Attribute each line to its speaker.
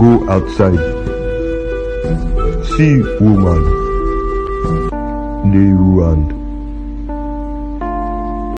Speaker 1: go outside. See woman. They and